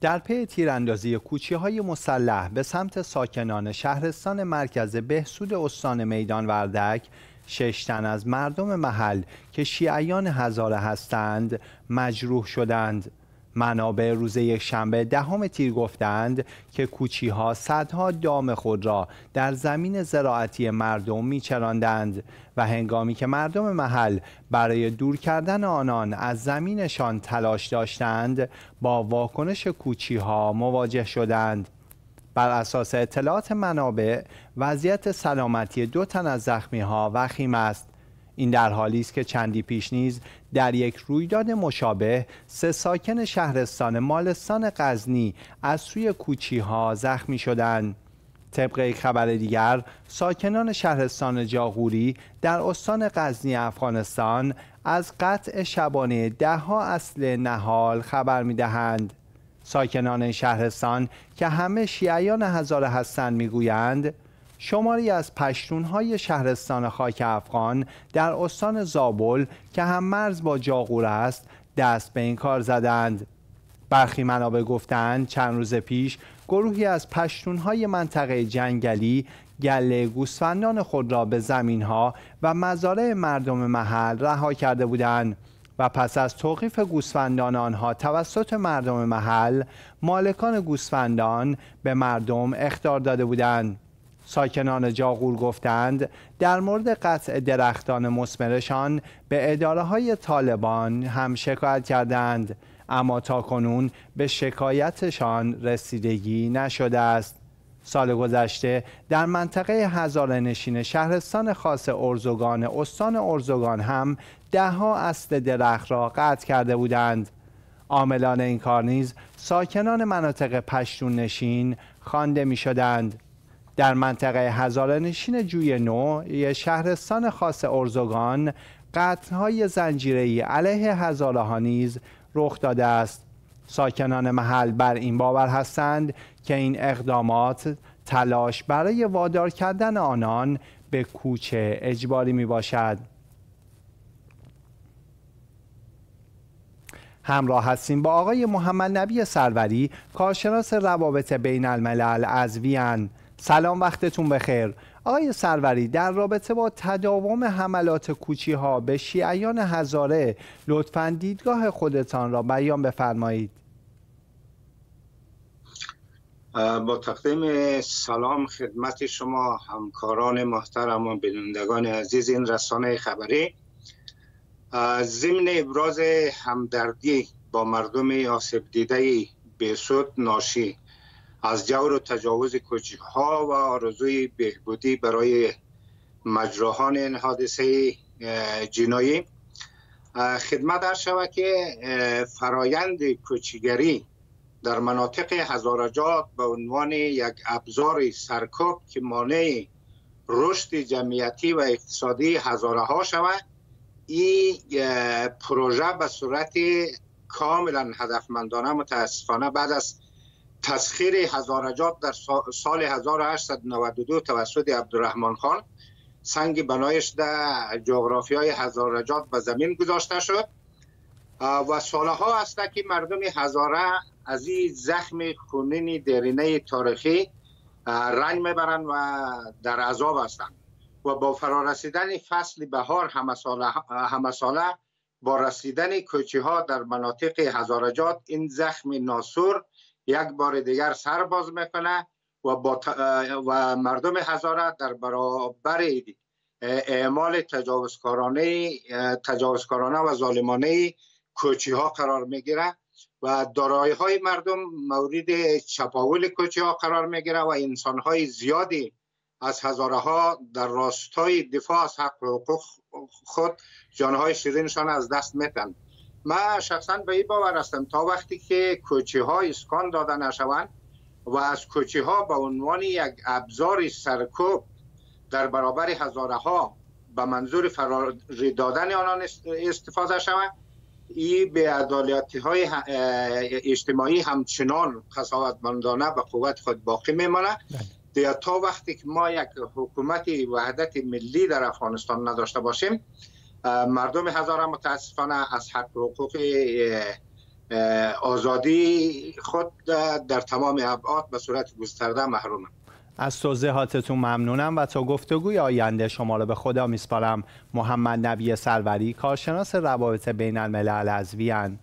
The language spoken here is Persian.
در پی تیراندازی کوچی های مسلح به سمت ساکنان شهرستان مرکز بهسود استان میدان وردک شش تن از مردم محل که شیعیان هزاره هستند مجروح شدند. منابع روز شنبه دهم تیر گفتند که کوچی ها صدها دام خود را در زمین زراعتی مردم میچراندند و هنگامی که مردم محل برای دور کردن آنان از زمینشان تلاش داشتند با واکنش کوچی ها مواجه شدند. بر اساس اطلاعات منابع وضعیت سلامتی دو تن از زخمی ها وخیم است. این در حالی است که چندی پیش نیز در یک رویداد مشابه سه ساکن شهرستان مالستان غزنی از سوی کوچی ها زخمی شدند طبق یک خبر دیگر ساکنان شهرستان جاغوری در استان غزنی افغانستان از قطع شبانه دهها اصل نهال خبر می دهند. ساکنان شهرستان که همه شیعیان هزاره هستند می‌گویند شماری از پشتونهای شهرستان خاک افغان در استان زابل که هم مرز با جاغور است دست به این کار زدند. برخی منابع گفتند چند روز پیش گروهی از پشتونهای منطقه جنگلی گله گوسفندان خود را به زمینها و مزارع مردم محل رها کرده بودند و پس از توقیف گوسفندان آنها توسط مردم محل مالکان گوسفندان به مردم اختار داده بودند. ساکنان جاغور گفتند در مورد قطع درختان مسمرشان به اداره های طالبان هم شکایت کردند اما تا کنون به شکایتشان رسیدگی نشده است. سال گذشته در منطقه هزاره نشین شهرستان خاص ارزگان استان ارزگان هم دهها اصل درخت را قطع کرده بودند. عاملان این کار نیز ساکنان مناطق پشتون نشین خوانده می شدند در منطقه هزاره نشین جوی نو شهرستان خاص ارزگان قطعهای زنجیری علیه هزاره ها نیز رخ داده است ساکنان محل بر این باور هستند که این اقدامات تلاش برای وادار کردن آنان به کوچه اجباری می باشد. همراه هستیم با آقای محمد نبی سروری کارشناس روابط بین الملل از وین سلام وقتتون بخیر. آقای سروری در رابطه با تداوم حملات کوچی ها به شیعیان هزاره لطفا دیدگاه خودتان را بیان بفرمایید. با تقدیم سلام خدمت شما همکاران محترم و بینندگان عزیز این رسانه خبری. ضمن ابراز همدردی با مردم آسیب دیده بسود ناشی از جور و تجاوز کوچی ها و آرزوی بهبودی برای مجراحان این حادثه جنایی. خدمت در شود که فرایند کوچیگری در مناطق هزارجات به عنوان یک ابزار سرکوب که مانع رشد جمعیتی و اقتصادی هزاره ها شود این پروژه به صورت کاملا هدفمندانه متاسفانه بعد از تسخیر هزارجات در سال 1892 توسط عبدالرحمن خان سنگ بنایش در جغرافی های هزارجات به زمین گذاشته شد. و سالها است که مردم هزاره از این زخم خونین درینه تاریخی رنگ می‌برند و در عذاب هستند. و با فرارسیدن فصل بهار همه ساله با رسیدن کوچی ها در مناطق هزارجات این زخم ناسور یک بار دیگر سر باز می‌کنه و, با و مردم هزاره در برابر اعمال تجاوزکارانه تجاوزکارانه و ظالمانه کوچی ها قرار می‌گیره و دارایی های مردم مورد چپاول کوچی ها قرار می‌گیره و انسان های زیادی از هزاره ها در راستای دفاع از حق و حقوق خود جانهای شیرینشان از دست میتن ما شخصا به این باور هستم تا وقتی که کوچی ها اسکان داده نشوند و از کوچی ها به عنوان یک ابزار سرکوب در برابر هزاره ها به منظور فراری دادن آنان استفاده شود این به عدالتی های اجتماعی همچنان قصاوتمندانه به قوت خود باقی میمانه بله. تا وقتی که ما یک حکومت وحدت ملی در افغانستان نداشته باشیم مردم هزاره متاسفانه از حق حقوق آزادی خود در تمام ابعاد به صورت گسترده محرومم از توضیحاتتون ممنونم و تا گفتگوی آینده شما رو به خدا میسپارم. محمد نبی سروری کارشناس روابط بین الملل از وین